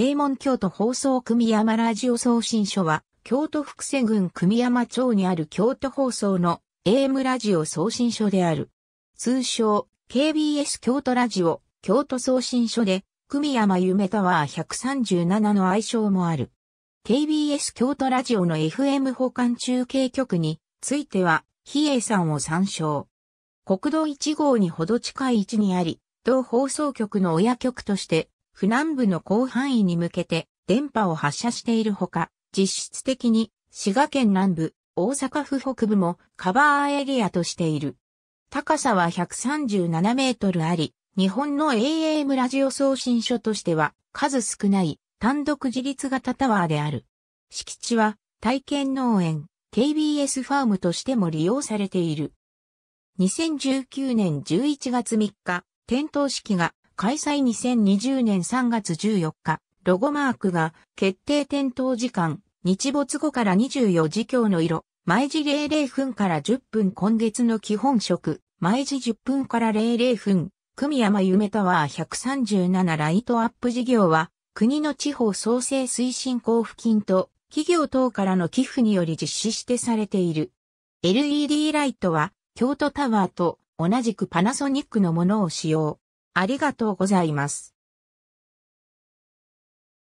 正門京都放送組山ラジオ送信所は、京都福瀬郡組山町にある京都放送の AM ラジオ送信所である。通称、KBS 京都ラジオ、京都送信所で、組山夢タワー137の愛称もある。KBS 京都ラジオの FM 保管中継局については、比叡山を参照。国道1号にほど近い位置にあり、同放送局の親局として、南部の広範囲に向けて電波を発射しているほか、実質的に滋賀県南部、大阪府北部もカバーエリアとしている。高さは137メートルあり、日本の AM ラジオ送信所としては数少ない単独自立型タワーである。敷地は体験農園、KBS ファームとしても利用されている。2019年11月3日、点灯式が開催2020年3月14日、ロゴマークが決定点灯時間、日没後から24時強の色、毎時00分から10分今月の基本色、毎時10分から00分、組山夢タワー137ライトアップ事業は、国の地方創生推進交付金と企業等からの寄付により実施してされている。LED ライトは京都タワーと同じくパナソニックのものを使用。ありがとうございます。